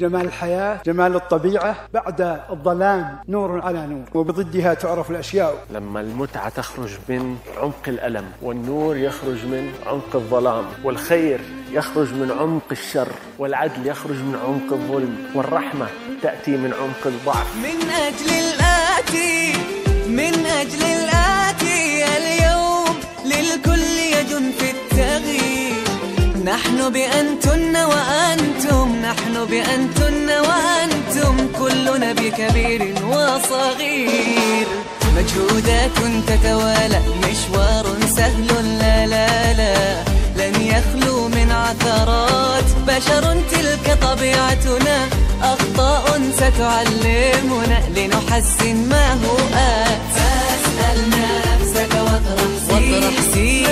جمال الحياة جمال الطبيعة بعد الظلام نور على نور. وبضدها تعرف الأشياء. لما المتعة تخرج من عمق الألم والنور يخرج من عمق الظلام والخير يخرج من عمق الشر والعدل يخرج من عمق الظلم والرحمة تأتي من عمق الضعف. من أجل الآتي من أجل الآتي اليوم للكل يد في التغيير. نحن بأنتن بأنتن وأنتم كلنا بكبير وصغير. مجهودات تتوالى مشوار سهل لا لا لا. لن يخلو من عثرات بشر تلك طبيعتنا. أخطاء ستعلمنا لنحسن ما هو. آت فاسأل نفسك واطرح سين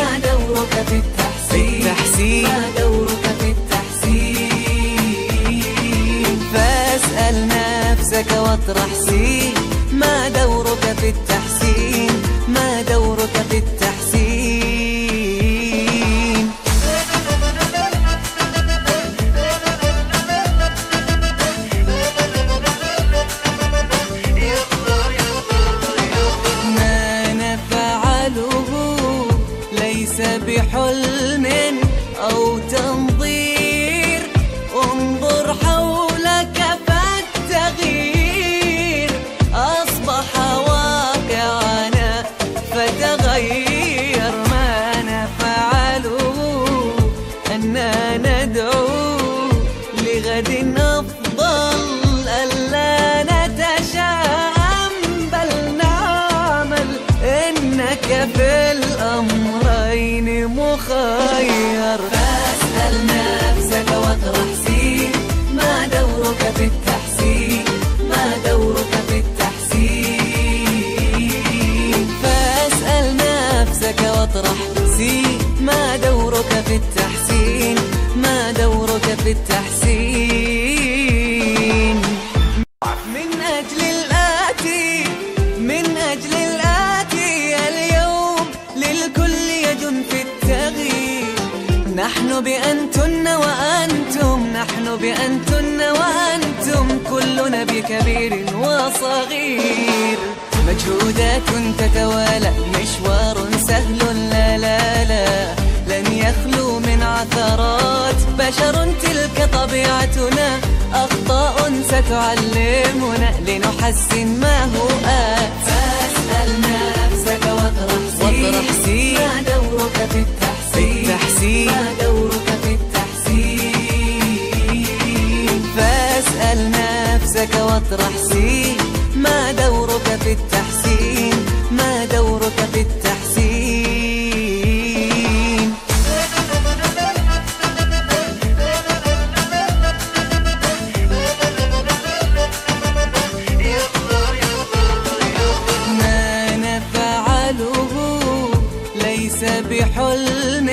نفسك واطرح سين. ما دورك في التحسين؟ ما دورك في التحسين؟ أننا دورك في التحسين. من أجل الآتي من أجل الآتي اليوم للكل يد في التغيير. نحن بأنتن وأنتم نحن بأنتن وأنتم كلنا بكبير وصغير. مجهودات تتوالى مشوار سهل لا لا لا لن يخلو من عثرات. بشر تلك طبيعتنا أخطاء ستعلمنا لنحسن ما هو. آت فاسأل نفسك واطرح سين ما دورك في التحسين؟ التحسين. ما دورك في التحسين؟ فاسأل نفسك واطرح سين بحلم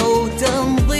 أو تنظير